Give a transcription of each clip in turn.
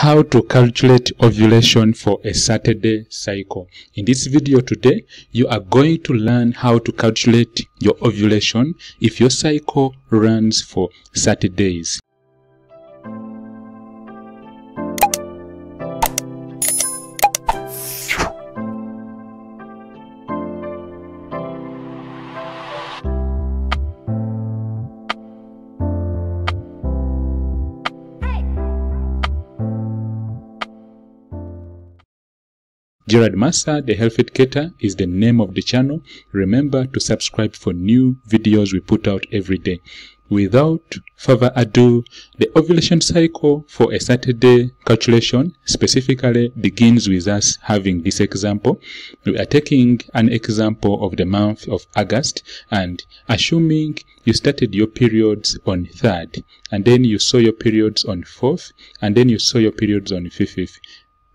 how to calculate ovulation for a Saturday cycle. In this video today, you are going to learn how to calculate your ovulation if your cycle runs for Saturdays. Gerald Massa, the health educator, is the name of the channel. Remember to subscribe for new videos we put out every day. Without further ado, the ovulation cycle for a Saturday calculation specifically begins with us having this example. We are taking an example of the month of August and assuming you started your periods on 3rd and then you saw your periods on 4th and then you saw your periods on 5th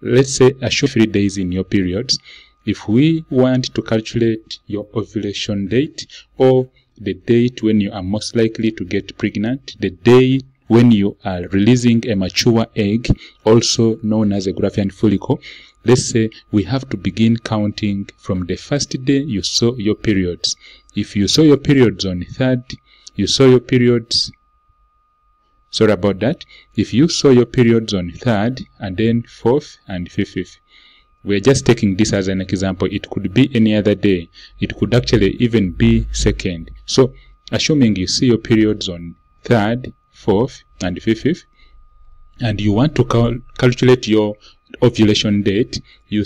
let's say a short three days in your periods. If we want to calculate your ovulation date or the date when you are most likely to get pregnant, the day when you are releasing a mature egg, also known as a graphene follicle, let's say we have to begin counting from the first day you saw your periods. If you saw your periods on 3rd, you saw your periods Sorry about that. If you saw your periods on 3rd and then 4th and 5th, we're just taking this as an example. It could be any other day. It could actually even be 2nd. So, assuming you see your periods on 3rd, 4th, and 5th, and you want to cal calculate your ovulation date, you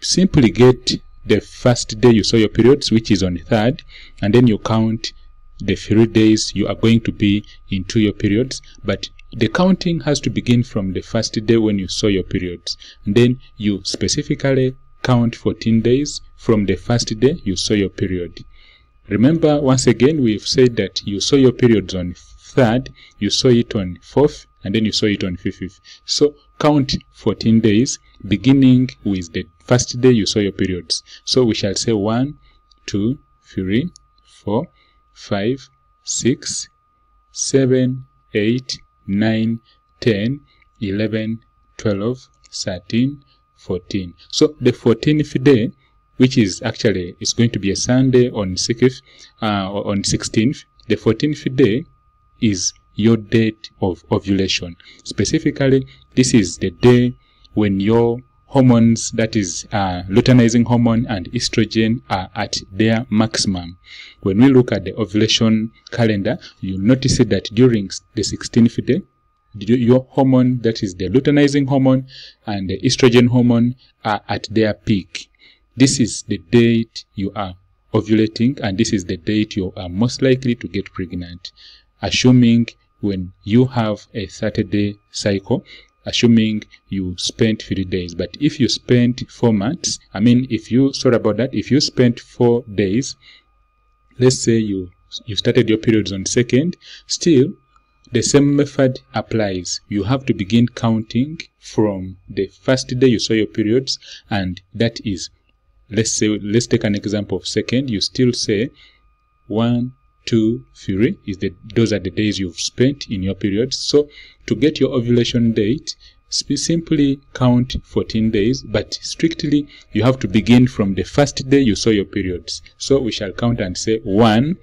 simply get the first day you saw your periods, which is on 3rd, and then you count the three days you are going to be into your periods but the counting has to begin from the first day when you saw your periods. And then you specifically count 14 days from the first day you saw your period. Remember once again we've said that you saw your periods on 3rd you saw it on 4th and then you saw it on 5th so count 14 days beginning with the first day you saw your periods. So we shall say 1 2 3 4 5, 6, 7, 8, 9, 10, 11, 12, 13, 14. So the 14th day, which is actually is going to be a Sunday on 6th, uh, on 16th, the 14th day is your date of ovulation. Specifically, this is the day when your hormones, that is uh, luteinizing hormone and estrogen are at their maximum. When we look at the ovulation calendar, you'll notice that during the 16th day, your hormone, that is the luteinizing hormone and the estrogen hormone are at their peak. This is the date you are ovulating and this is the date you are most likely to get pregnant. Assuming when you have a 30 day cycle, assuming you spent three days. But if you spent four months, I mean, if you, sorry about that, if you spent four days, let's say you, you started your periods on second, still the same method applies. You have to begin counting from the first day you saw your periods, and that is, let's say, let's take an example of second. You still say one, two, three is the those are the days you've spent in your periods. So to get your ovulation date, simply count 14 days, but strictly you have to begin from the first day you saw your periods. So we shall count and say 1,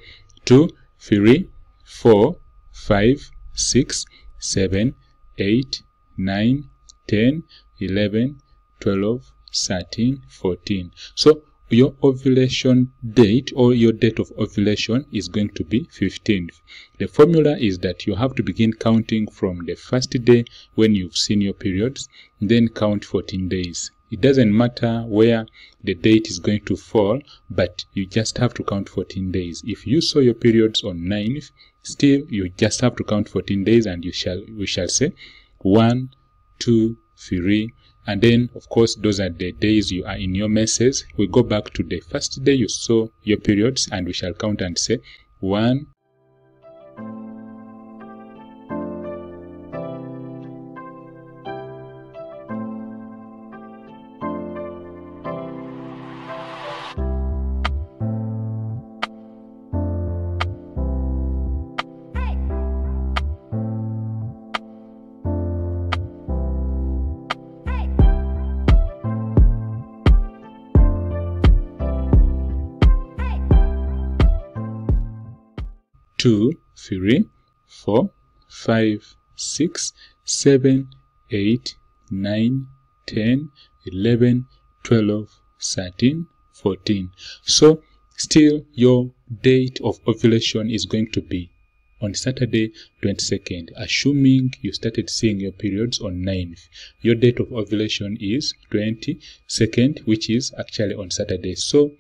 2, 3, 4, 5, 6, 7, 8, 9, 10, 11, 12, 13, 14. So your ovulation date or your date of ovulation is going to be 15th. The formula is that you have to begin counting from the first day when you've seen your periods, then count 14 days. It doesn't matter where the date is going to fall, but you just have to count 14 days. If you saw your periods on 9th, still you just have to count 14 days and you shall we shall say 1, 2, 3, and then of course those are the days you are in your menses we go back to the first day you saw your periods and we shall count and say one 2, 3, 4, 5, 6, 7, 8, 9, 10, 11, 12, 13, 14. So still your date of ovulation is going to be on Saturday 22nd, assuming you started seeing your periods on 9th. Your date of ovulation is 22nd, which is actually on Saturday. So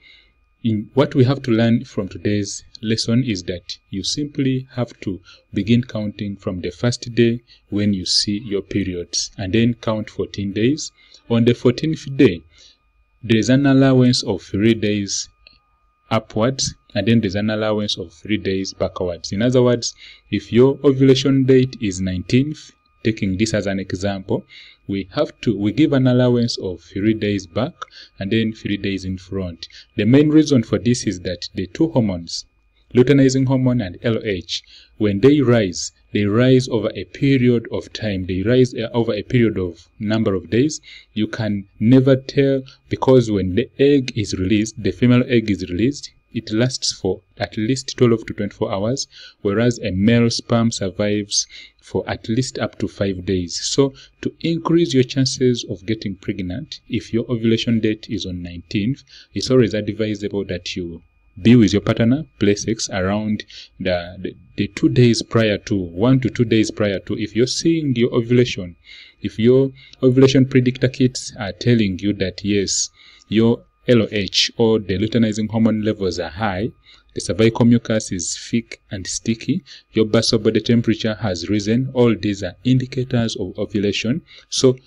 in what we have to learn from today's lesson is that you simply have to begin counting from the first day when you see your periods and then count 14 days. On the 14th day, there is an allowance of three days upwards and then there's an allowance of three days backwards. In other words, if your ovulation date is 19th, taking this as an example, we have to, we give an allowance of three days back and then three days in front. The main reason for this is that the two hormones, luteinizing hormone and LH, when they rise, they rise over a period of time. They rise uh, over a period of number of days. You can never tell because when the egg is released, the female egg is released, it lasts for at least 12 to 24 hours, whereas a male sperm survives for at least up to 5 days. So, to increase your chances of getting pregnant, if your ovulation date is on 19th, it's always advisable that you be with your partner, play sex around the, the, the two days prior to, one to two days prior to. If you're seeing your ovulation, if your ovulation predictor kits are telling you that yes, your LOH or the luteinizing hormone levels are high, the cervical mucus is thick and sticky, your basal body temperature has risen, all these are indicators of ovulation. So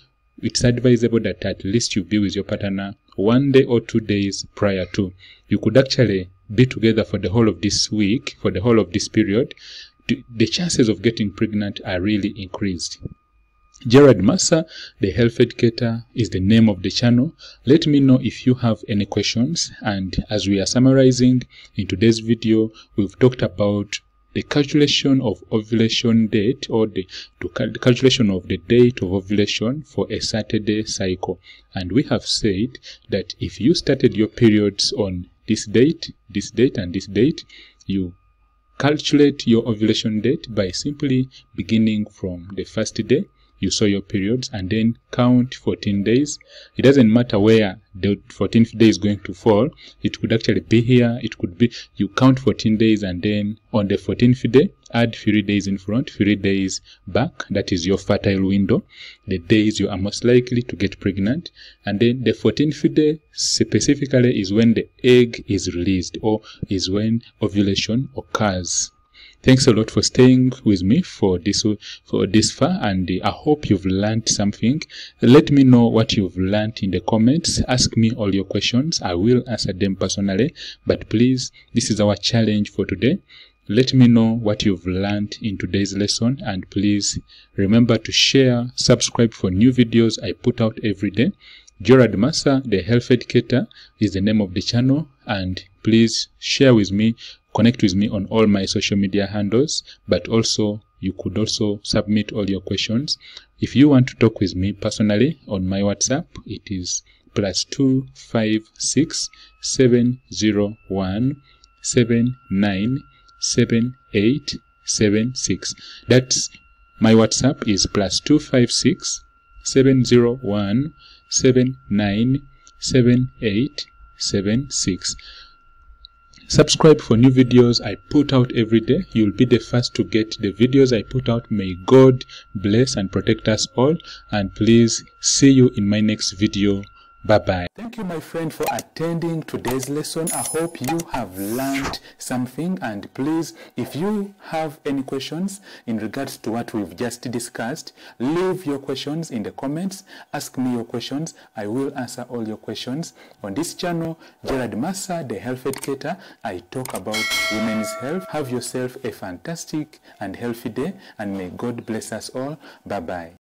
it's advisable that at least you be with your partner one day or two days prior to. You could actually be together for the whole of this week, for the whole of this period. The chances of getting pregnant are really increased. Gerald Massa, the health educator, is the name of the channel. Let me know if you have any questions. And as we are summarizing in today's video, we've talked about the calculation of ovulation date or the, the calculation of the date of ovulation for a Saturday cycle. And we have said that if you started your periods on this date, this date, and this date, you calculate your ovulation date by simply beginning from the first day you saw your periods and then count 14 days. It doesn't matter where the 14th day is going to fall. It could actually be here. It could be, you count 14 days and then on the 14th day, add 3 days in front, 3 days back. That is your fertile window. The days you are most likely to get pregnant. And then the 14th day specifically is when the egg is released or is when ovulation occurs. Thanks a lot for staying with me for this for this far, and I hope you've learned something. Let me know what you've learned in the comments. Ask me all your questions. I will answer them personally. But please, this is our challenge for today. Let me know what you've learned in today's lesson and please remember to share, subscribe for new videos I put out every day. Gerald Massa, the health educator, is the name of the channel and please share with me connect with me on all my social media handles but also you could also submit all your questions. If you want to talk with me personally on my whatsapp it is plus two five six seven zero one seven nine seven eight seven six. That's my whatsapp is plus two five six seven zero one seven nine seven eight seven six Subscribe for new videos I put out every day. You'll be the first to get the videos I put out. May God bless and protect us all. And please see you in my next video. Bye bye. Thank you, my friend, for attending today's lesson. I hope you have learned something. And please, if you have any questions in regards to what we've just discussed, leave your questions in the comments. Ask me your questions. I will answer all your questions. On this channel, Gerald Massa, the health educator, I talk about women's health. Have yourself a fantastic and healthy day, and may God bless us all. Bye bye.